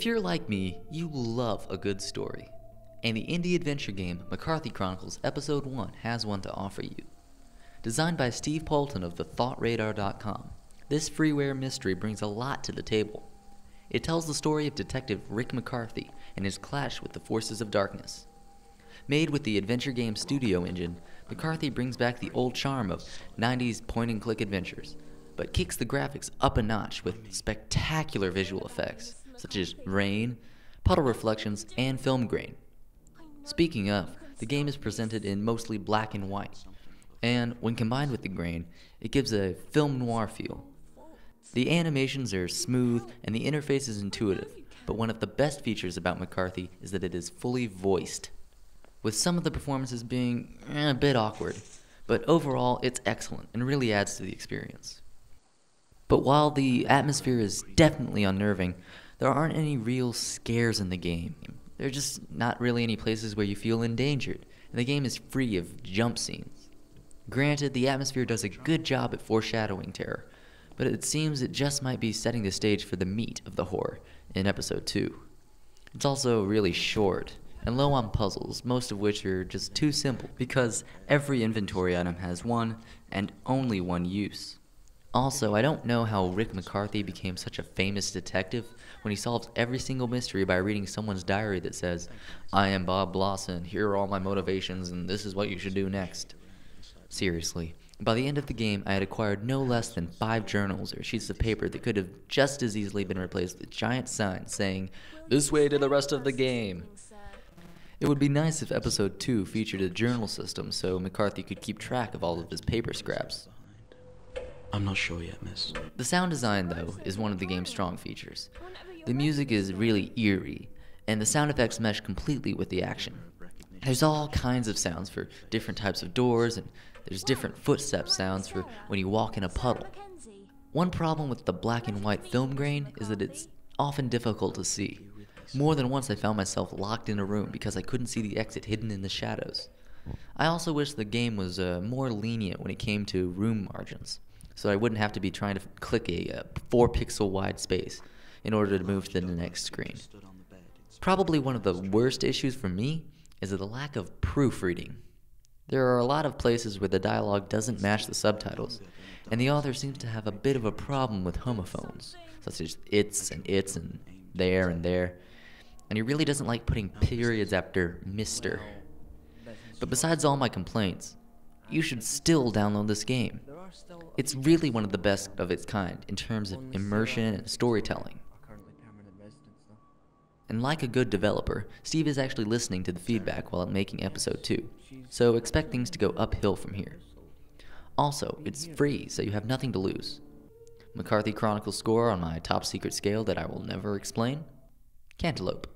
If you're like me, you love a good story. And the indie adventure game McCarthy Chronicles Episode 1 has one to offer you. Designed by Steve Poulton of TheThoughtRadar.com, this freeware mystery brings a lot to the table. It tells the story of Detective Rick McCarthy and his clash with the forces of darkness. Made with the adventure game studio engine, McCarthy brings back the old charm of 90s point and click adventures, but kicks the graphics up a notch with spectacular visual effects such as rain, puddle reflections, and film grain. Speaking of, the game is presented in mostly black and white, and when combined with the grain, it gives a film noir feel. The animations are smooth and the interface is intuitive, but one of the best features about McCarthy is that it is fully voiced, with some of the performances being eh, a bit awkward, but overall it's excellent and really adds to the experience. But while the atmosphere is definitely unnerving, there aren't any real scares in the game. There are just not really any places where you feel endangered, and the game is free of jump scenes. Granted, the atmosphere does a good job at foreshadowing terror, but it seems it just might be setting the stage for the meat of the horror in episode 2. It's also really short and low on puzzles, most of which are just too simple because every inventory item has one and only one use. Also, I don't know how Rick McCarthy became such a famous detective when he solves every single mystery by reading someone's diary that says, I am Bob Blossom, here are all my motivations, and this is what you should do next. Seriously, by the end of the game, I had acquired no less than five journals or sheets of paper that could have just as easily been replaced with giant signs saying, This way to the rest of the game. It would be nice if episode 2 featured a journal system so McCarthy could keep track of all of his paper scraps. I'm not sure yet, miss. The sound design, though, is one of the game's strong features. The music is really eerie, and the sound effects mesh completely with the action. There's all kinds of sounds for different types of doors, and there's different footstep sounds for when you walk in a puddle. One problem with the black and white film grain is that it's often difficult to see. More than once I found myself locked in a room because I couldn't see the exit hidden in the shadows. I also wish the game was uh, more lenient when it came to room margins so I wouldn't have to be trying to click a, a uh, 4 pixel wide space in order to move to the next screen. Probably one of the worst issues for me is the lack of proofreading. There are a lot of places where the dialogue doesn't match the subtitles, and the author seems to have a bit of a problem with homophones, such as it's and it's and there and there, and he really doesn't like putting periods after Mr. But besides all my complaints, you should still download this game. It's really one of the best of its kind in terms of immersion and storytelling. And like a good developer, Steve is actually listening to the feedback while making episode 2, so expect things to go uphill from here. Also, it's free, so you have nothing to lose. McCarthy Chronicles score on my top secret scale that I will never explain? Cantaloupe.